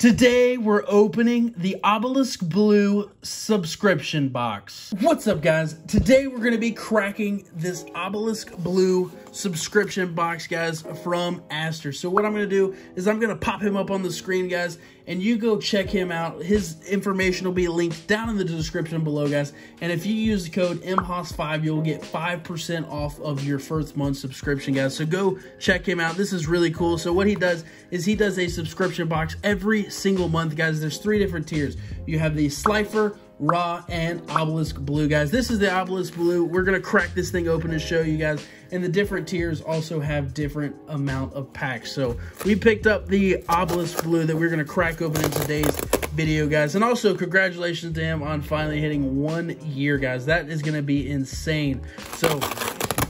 Today, we're opening the Obelisk Blue subscription box. What's up, guys? Today, we're going to be cracking this Obelisk Blue subscription box, guys, from Aster. So what I'm going to do is I'm going to pop him up on the screen, guys, and you go check him out. His information will be linked down in the description below, guys. And if you use the code MHOS5, you'll get 5% off of your first month subscription, guys. So go check him out. This is really cool. So what he does is he does a subscription box every single month, guys. There's three different tiers. You have the Slifer, Ra, and Obelisk Blue, guys. This is the Obelisk Blue. We're going to crack this thing open and show you guys. And the different tiers also have different amount of packs. So we picked up the Obelisk Blue that we're going to crack open in today's video, guys. And also, congratulations to him on finally hitting one year, guys. That is going to be insane. So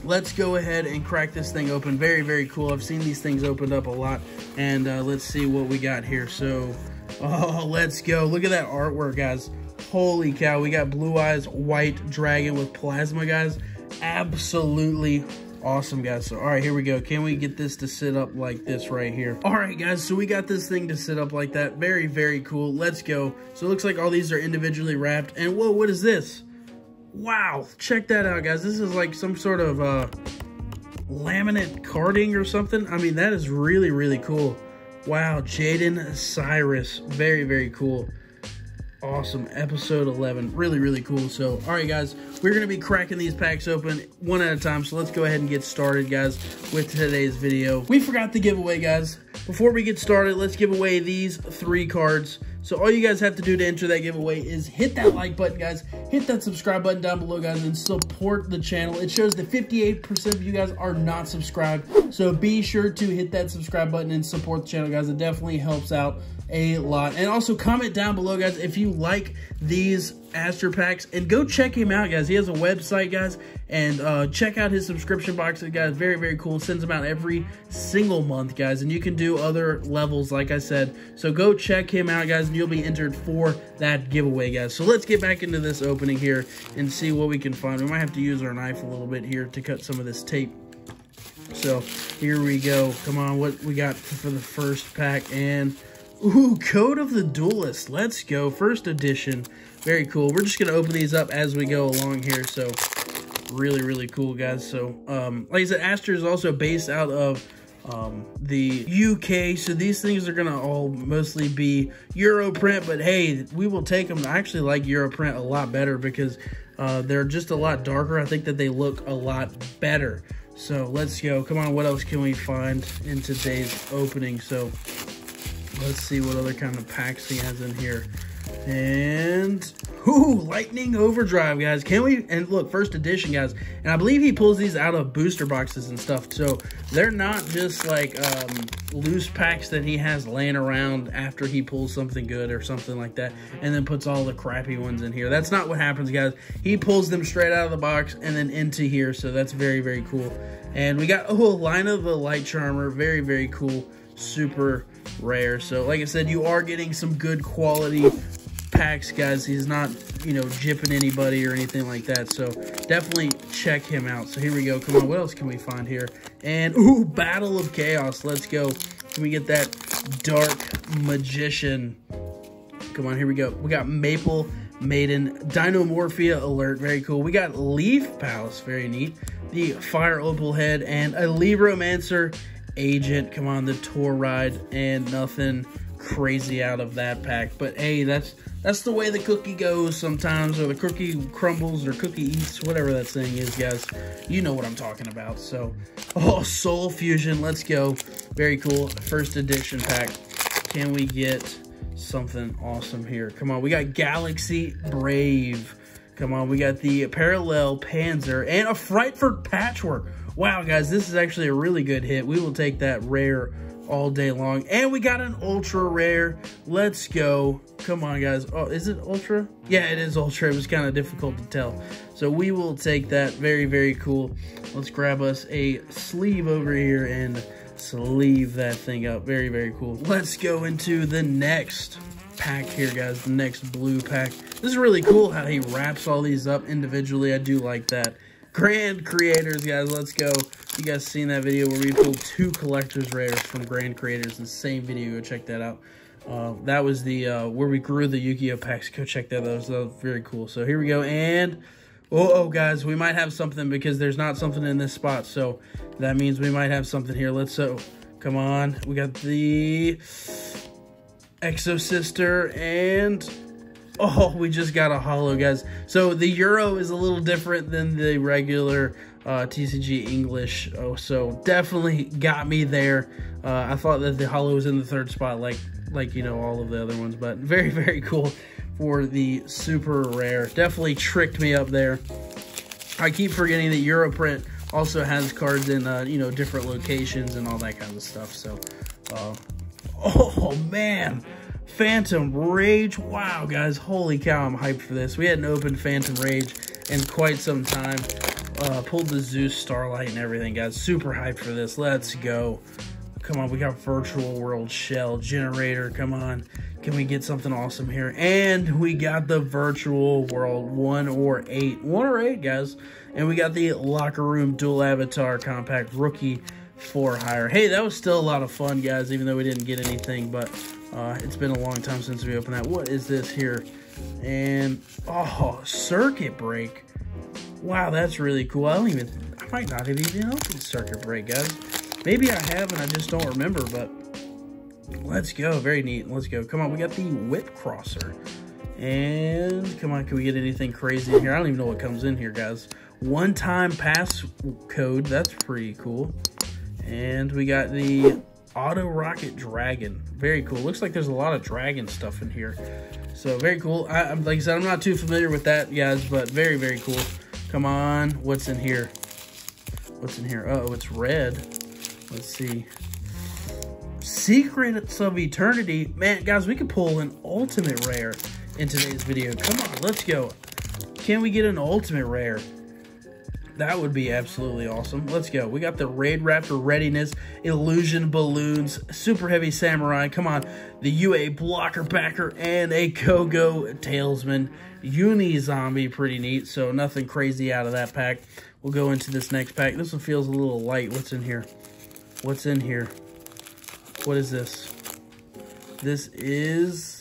let's go ahead and crack this thing open. Very, very cool. I've seen these things opened up a lot. And uh, let's see what we got here. So, oh, let's go. Look at that artwork, guys. Holy cow. We got Blue Eyes White Dragon with Plasma, guys. Absolutely awesome guys. So all right here we go. Can we get this to sit up like this right here? All right guys so we got this thing to sit up like that. Very very cool. Let's go. So it looks like all these are individually wrapped. And whoa what is this? Wow check that out guys. This is like some sort of uh laminate carding or something. I mean that is really really cool. Wow Jaden Syrus. Very very cool awesome. Episode 11 really really cool. So all right guys. We're gonna be cracking these packs open one at a time. So let's go ahead and get started guys with today's video. We forgot the giveaway guys. Before we get started let's give away these three cards so all you guys have to do to enter that giveaway is hit that like button, guys. Hit that subscribe button down below, guys, and support the channel. It shows that 58% of you guys are not subscribed. So be sure to hit that subscribe button and support the channel, guys. It definitely helps out a lot. And also comment down below, guys, if you like these Aster packs. And go check him out, guys. He has a website, guys. And uh, check out his subscription boxes, guys. Very, very cool. Sends them out every single month, guys. And you can do other levels, like I said. So go check him out, guys, and you'll be entered for that giveaway, guys. So let's get back into this opening here and see what we can find. We might have to use our knife a little bit here to cut some of this tape. So here we go. Come on, what we got for the first pack. And Ooh, Code of the Duelist. Let's go. First edition. Very cool. We're just going to open these up as we go along here. So, really, really cool, guys. So, um, like I said, Aster is also based out of um, the UK. So, these things are going to all mostly be Europrint. But, hey, we will take them. I actually like Europrint a lot better because uh, they're just a lot darker. I think that they look a lot better. So, let's go. Come on, what else can we find in today's opening? So, Let's see what other kind of packs he has in here. And, ooh, Lightning Overdrive, guys. Can we, and look, first edition, guys. And I believe he pulls these out of booster boxes and stuff. So they're not just like um, loose packs that he has laying around after he pulls something good or something like that. And then puts all the crappy ones in here. That's not what happens, guys. He pulls them straight out of the box and then into here. So that's very, very cool. And we got, oh, Lyna the Light Charmer. Very, very cool. Super rare. So, like I said, you are getting some good quality packs, guys. He's not, you know, jipping anybody or anything like that. So, definitely check him out. So, here we go. Come on, what else can we find here? And, ooh, Battle of Chaos. Let's go. Can we get that Dark Magician? Come on, here we go. We got Maple Maiden, Dinomorphia Alert, very cool. We got Leaf Palace, very neat. The Fire Opal Head, and a Libromancer agent. Come on, the tour ride and nothing crazy out of that pack. But hey, that's that's the way the cookie goes sometimes, or the cookie crumbles, or cookie eats, whatever that saying is, guys. You know what I'm talking about. So, oh, Soul Fusion, let's go. Very cool. First edition pack. Can we get something awesome here? Come on, we got Galaxy Brave. Come on, we got the Parallel Panzer and a Frightfur Patchwork. Wow, guys, this is actually a really good hit. We will take that rare all day long. And we got an ultra rare. Let's go. Come on, guys. Oh, is it ultra? Yeah, it is ultra. It was kind of difficult to tell. So we will take that. Very, very cool. Let's grab us a sleeve over here and sleeve that thing up. Very, very cool. Let's go into the next pack here, guys. The next blue pack. This is really cool how he wraps all these up individually. I do like that. Grand Creators, guys. Let's go. You guys seen that video where we pulled two collector's rares from Grand Creators in the same video. Go check that out. Uh, that was the uh, where we grew the Yu-Gi-Oh packs. Go check that. That was, that was very cool. So here we go. And oh, oh, guys, we might have something because there's not something in this spot. So that means we might have something here. Let's so come on. We got the Exo Sister and Oh, we just got a holo, guys. So the Euro is a little different than the regular uh, TCG English. Oh, so definitely got me there. Uh, I thought that the holo was in the third spot, like like you know all of the other ones, but very very cool for the super rare. Definitely tricked me up there. I keep forgetting that Europrint also has cards in uh, you know different locations and all that kind of stuff. So, uh, oh man. Phantom Rage. Wow, guys. Holy cow, I'm hyped for this. We hadn't opened Phantom Rage in quite some time. Uh, pulled the Zeus Starlight and everything, guys. Super hyped for this. Let's go. Come on, we got Virtual World Shell Generator. Come on. Can we get something awesome here? And we got the Virtual World 1 or 8. 1 or 8, guys. And we got the Locker Room Dual Avatar Compact Rookie for Hire. Hey, that was still a lot of fun, guys, even though we didn't get anything. But uh, it's been a long time since we opened that. What is this here? And, oh, circuit break. Wow, that's really cool. I don't even, I might not have even opened circuit break, guys. Maybe I have and I just don't remember, but let's go. Very neat. Let's go. Come on, we got the whip crosser. And come on, can we get anything crazy in here? I don't even know what comes in here, guys. One-time pass code. That's pretty cool. And we got the Autorokket Dragon. Very cool. Looks like there's a lot of dragon stuff in here. So very cool. I, like I said, I'm not too familiar with that, guys, but very, very cool. Come on. What's in here? What's in here? Uh oh, it's red. Let's see. Secrets of Eternity. Man, guys, we could pull an ultimate rare in today's video. Come on, let's go. Can we get an ultimate rare? That would be absolutely awesome. Let's go. We got the Raid Raptor Readiness, Illusion Balloons, Super Heavy Samurai. Come on. The UA Blocker Backer, and a Kogo Tailsman. Uni Zombie, pretty neat. So nothing crazy out of that pack. We'll go into this next pack. This one feels a little light. What's in here? What's in here? What is this? This is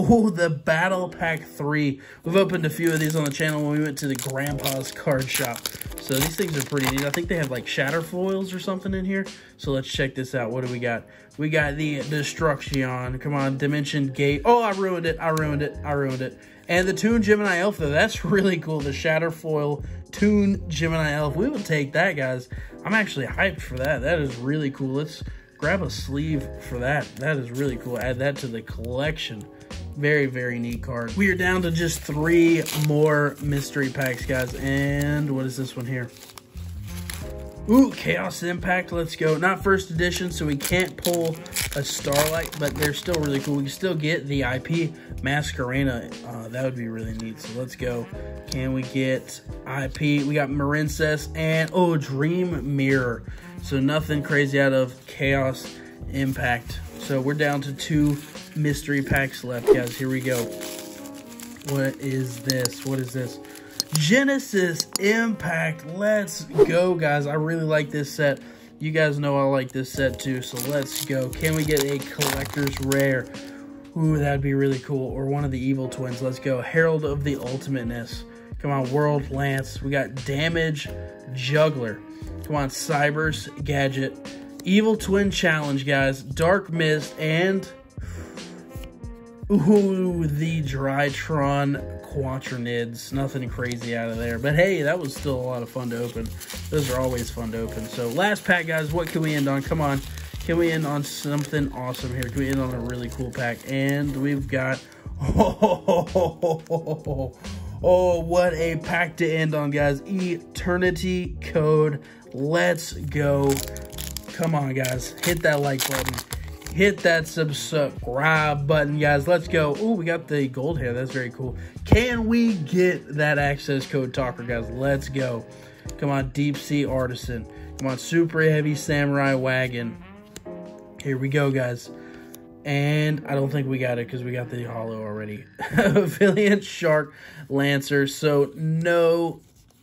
Oh, the Battle Pack 3. We've opened a few of these on the channel when we went to the Grandpa's card shop. So these things are pretty neat. I think they have like shatter foils or something in here. So let's check this out. What do we got? We got the Destruction. Come on, Dimension Gate. Oh, I ruined it. I ruined it. I ruined it. And the Toon Gemini Elf, though. That's really cool. The shatter foil Toon Gemini Elf. We will take that, guys. I'm actually hyped for that. That is really cool. Let's grab a sleeve for that. That is really cool. Add that to the collection. Very, very neat card. We are down to just three more mystery packs, guys. And what is this one here? Ooh, Chaos Impact, let's go. Not first edition, so we can't pull a Starlight, but they're still really cool. We can still get the IP Masquerena. Uh, that would be really neat, so let's go. Can we get IP? We got Marincess and, oh, Dream Mirror. So nothing crazy out of Chaos Impact. So we're down to two mystery packs left, guys. Here we go. What is this? What is this? Genesis Impact. Let's go, guys. I really like this set. You guys know I like this set too, so let's go. Can we get a collector's rare? Ooh, that'd be really cool. Or one of the evil twins. Let's go. Herald of the Ultimateness. Come on, World Lance. We got Damage Juggler. Come on, Cyberse Gadget. Evil Twin Challenge, guys. Dark Mist and Ooh, the Drytron Quaternids. Nothing crazy out of there. But hey, that was still a lot of fun to open. Those are always fun to open. So last pack, guys. What can we end on? Come on. Can we end on something awesome here? Can we end on a really cool pack? And we've got... Oh, oh, what a pack to end on, guys. Eternity Code. Let's go. Come on, guys. Hit that like button hit that subscribe button, guys. Let's go. Oh, we got the gold hair. That's very cool. Can we get that access code talker, guys? Let's go. Come on, Deep Sea Artisan. Come on, Super Heavy Samurai Wagon. Here we go, guys. And I don't think we got it because we got the holo already. Valiant Shark Lancer. So no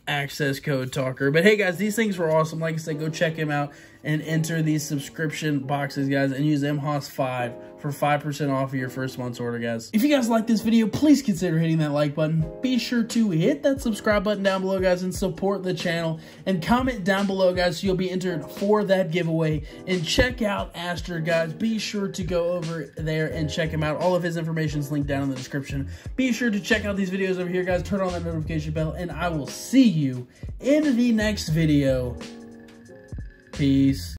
access code talker. But hey, guys, these things were awesome. Like I said, go check him out and enter these subscription boxes, guys, and use MHOS5 for 5% off of your first month's order, guys. If you guys like this video, please consider hitting that like button. Be sure to hit that subscribe button down below, guys, and support the channel. And comment down below, guys, so you'll be entered for that giveaway. And check out Aster, guys. Be sure to go over there and check him out. All of his information is linked down in the description. Be sure to check out these videos over here, guys. Turn on that notification bell, and I will see you in the next video. Peace.